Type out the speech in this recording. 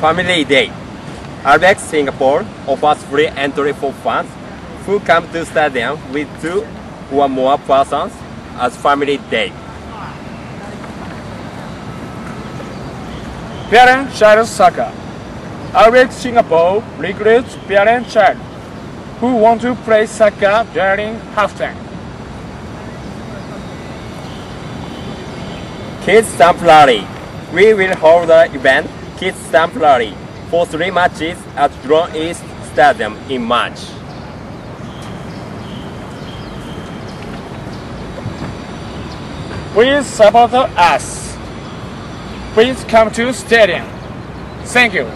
Family Day. Albirex Singapore offers free entry for fans who come to stadium with two or more persons as Family Day. Parent-child soccer. Albirex Singapore recruits parent-child who want to play soccer during halftime. Kids Stamp Rally. We will hold the event Kids Stamp Rally for three matches at Jurong East Stadium in March. Please support us. Please come to stadium. Thank you.